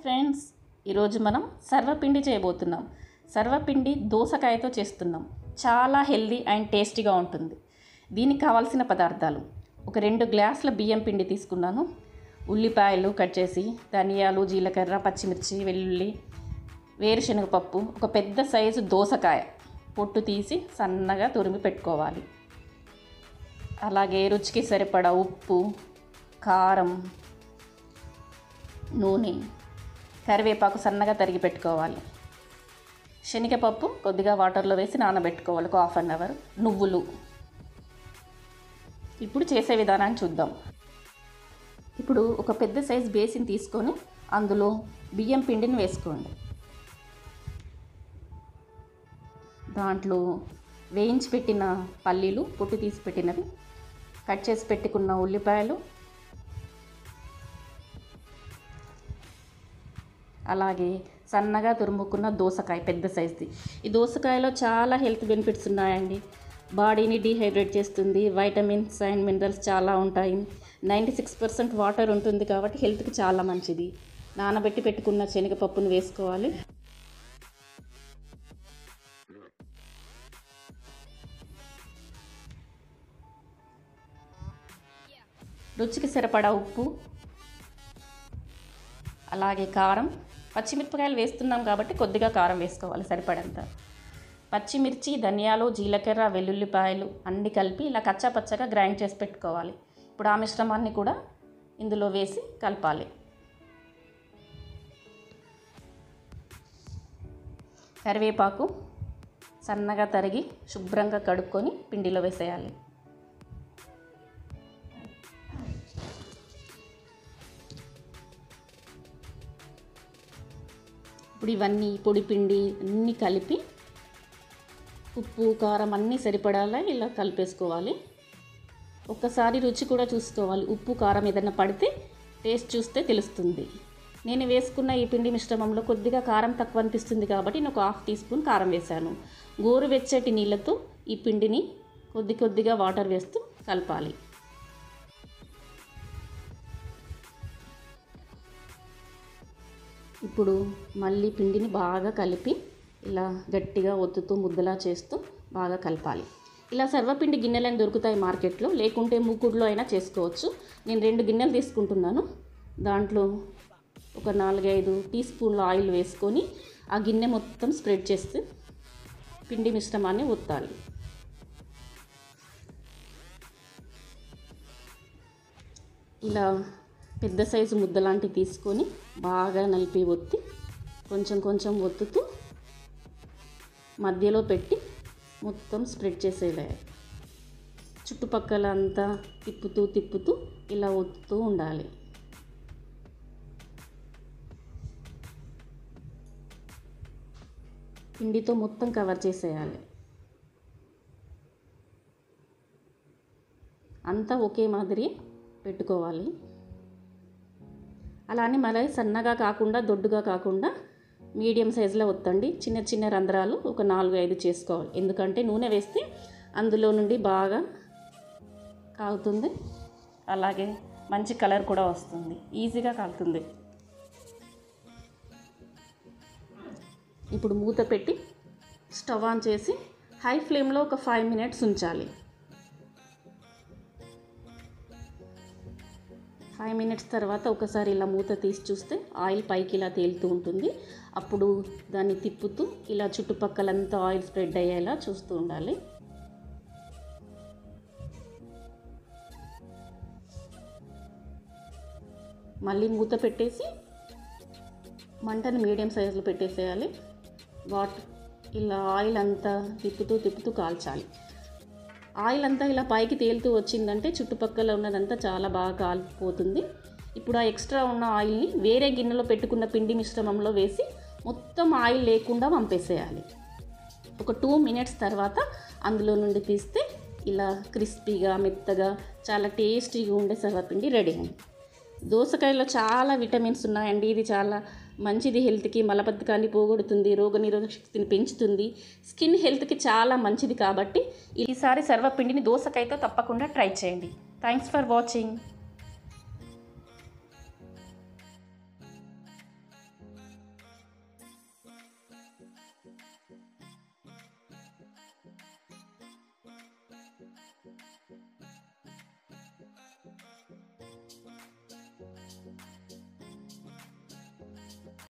Friends ఈరోజు మనం సర్వపిండి చేయబోతున్నాం. సర్వపిండి దోసకాయతో చేస్తున్నాం. చాలా హెల్దీ అండ్ టేస్టీగా ఉంటుంది. దీనికి కావాల్సిన పదార్థాలు. ఒక రెండు గ్లాసుల బియ్యం పిండి తీసుకున్నాను. ఉల్లిపాయలు కట్ చేసి ధనియాలు జీలకర్ర పచ్చిమిర్చి వెల్లుల్లి వేరుశనగ పప్పు ఒక పెద్ద సైజు దోసకాయ పొట్టు తీసి సన్నగా తురిమి పెట్టుకోవాలి. అలాగే రుచికి సరిపడా ఉప్పు కారం నూనె కరివేపాకు సన్నగా తరిగి పెట్టుకోవాలి. శనగపప్పు కొద్దిగా వాటర్లో వేసి నానబెట్టుకోవాలి. ఒక హాఫ్ అన్ అవర్. నువ్వులు. ఇప్పుడు చేసే విధానాన్ని చూద్దాం. ఇప్పుడు ఒక పెద్ద సైజ్ బేసిన్ తీసుకొని అందులో బియ్యం పిండిని వేసుకోండి. దాంట్లో వేయించి పెట్టిన పల్లీలు పుట్టి తీసి పెట్టినవి కట్ చేసి పెట్టుకున్న ఉల్లిపాయలు అలాగే సన్నగా తురుముకున్న దోసకాయ పెద్ద సైజుది. ఈ దోసకాయలో చాలా హెల్త్ బెనిఫిట్స్ ఉన్నాయండి. బాడీని డీహైడ్రేట్ చేస్తుంది వైటమిన్స్ అండ్ మినరల్స్ చాలా ఉంటాయి. నైంటీ సిక్స్ పర్సెంట్ వాటర్ ఉంటుంది కాబట్టి హెల్త్కి చాలా మంచిది. నానబెట్టి పెట్టుకున్న శనగపప్పును వేసుకోవాలి. రుచికి సరిపడా ఉప్పు అలాగే కారం పచ్చిమిరపకాయలు వేస్తున్నాం కాబట్టి కొద్దిగా కారం వేసుకోవాలి సరిపడంత. పచ్చిమిర్చి ధనియాలు జీలకర్ర వెల్లుల్లిపాయలు అన్నీ కలిపి ఇలా కచ్చా పచ్చగా గ్రైండ్ చేసి పెట్టుకోవాలి. ఇప్పుడు ఆ మిశ్రమాన్ని కూడా ఇందులో వేసి కలపాలి. కరివేపాకు సన్నగా తరిగి శుభ్రంగా కడుక్కొని పిండిలో వేసేయాలి. ఇప్పుడు ఇవన్నీ పొడి పిండి అన్నీ కలిపి ఉప్పు కారం అన్నీ సరిపడాలా? ఇలా కలిపేసుకోవాలి. ఒక్కసారి రుచి కూడా చూసుకోవాలి. ఉప్పు కారం ఏదైనా పడితే టేస్ట్ చూస్తే తెలుస్తుంది. నేను వేసుకున్న ఈ పిండి మిశ్రమంలో కొద్దిగా కారం తక్కువ అనిపిస్తుంది కాబట్టి నేను ఒక హాఫ్ టీ స్పూన్ కారం వేశాను. గోరువెచ్చటి నీళ్ళతో ఈ పిండిని కొద్ది కొద్దిగా వాటర్ వేస్తూ కలపాలి. ఇప్పుడు మళ్ళీ పిండిని బాగా కలిపి ఇలా గట్టిగా ఒత్తుతూ ముద్దలా చేస్తూ బాగా కలపాలి. ఇలా సర్వపిండి గిన్నెలను దొరుకుతాయి మార్కెట్లో. లేకుంటే మూకుడులో అయినా చేసుకోవచ్చు. నేను రెండు గిన్నెలు తీసుకుంటున్నాను. దాంట్లో ఒక నాలుగైదు టీ స్పూన్ల ఆయిల్ వేసుకొని ఆ గిన్నె మొత్తం స్ప్రెడ్ చేస్తే పిండి మిశ్రమాన్ని ఒత్తాలి. ఇలా పెద్ద సైజు ముద్ద లాంటివి తీసుకొని బాగా నలిపి ఒత్తి కొంచెం కొంచెం ఒత్తుతూ మధ్యలో పెట్టి మొత్తం స్ప్రెడ్ చేసేయాలి. చుట్టుపక్కల అంతా తిప్పుతూ తిప్పుతూ ఇలా ఒత్తుతూ ఉండాలి. పిండితో మొత్తం కవర్ చేసేయాలి. అంతా ఒకే మాదిరి పెట్టుకోవాలి. అలానే మళ్ళీ సన్నగా కాకుండా దొడ్డుగా కాకుండా మీడియం సైజులో వత్తండి చిన్న చిన్న రంధ్రాలు ఒక నాలుగు ఐదు చేసుకోవాలి. ఎందుకంటే నూనె వేస్తే అందులో నుండి బాగా కాగుతుంది. అలాగే మంచి కలర్ కూడా వస్తుంది. ఈజీగా కాగుతుంది. ఇప్పుడు మూత పెట్టి స్టవ్ ఆన్ చేసి హై ఫ్లేమ్లో ఒక ఫైవ్ మినిట్స్ ఉంచాలి. ఫైవ్ మినిట్స్ తర్వాత ఒకసారి ఇలా మూత తీసి చూస్తే ఆయిల్ పైకి ఇలా తేలుతూ ఉంటుంది. అప్పుడు దాన్ని తిప్పుతూ ఇలా చుట్టుపక్కలంతా ఆయిల్ స్ప్రెడ్ అయ్యేలా చూస్తూ ఉండాలి. మళ్ళీ మూత పెట్టేసి మంటను మీడియం సైజులో పెట్టేసేయాలి. వాట్ ఇలా ఆయిల్ అంతా తిప్పుతూ తిప్పుతూ కాల్చాలి. ఆయిల్ అంతా ఇలా పైకి తేలుతూ వచ్చిందంటే చుట్టుపక్కల ఉన్నదంతా చాలా బాగా కాలిపోతుంది. ఇప్పుడు ఆ ఎక్స్ట్రా ఉన్న ఆయిల్ని వేరే గిన్నెలో పెట్టుకున్న పిండి మిశ్రమంలో వేసి మొత్తం ఆయిల్ లేకుండా పంపేసేయాలి ఒక టూ మినిట్స్ తర్వాత అందులో నుండి తీస్తే ఇలా క్రిస్పీగా మెత్తగా చాలా టేస్టీగా ఉండే సర్వపిండి రెడీ అయింది. దోసకాయలో చాలా విటమిన్స్ ఉన్నాయండి. ఇది చాలా మంచిది హెల్త్కి మలబద్ధకాన్ని పోగొడుతుంది రోగనిరోధక శక్తిని పెంచుతుంది. స్కిన్ హెల్త్కి చాలా మంచిది కాబట్టి ఈసారి సర్వపిండిని దోసకాయతో తప్పకుండా ట్రై చేయండి. Thanks for watching.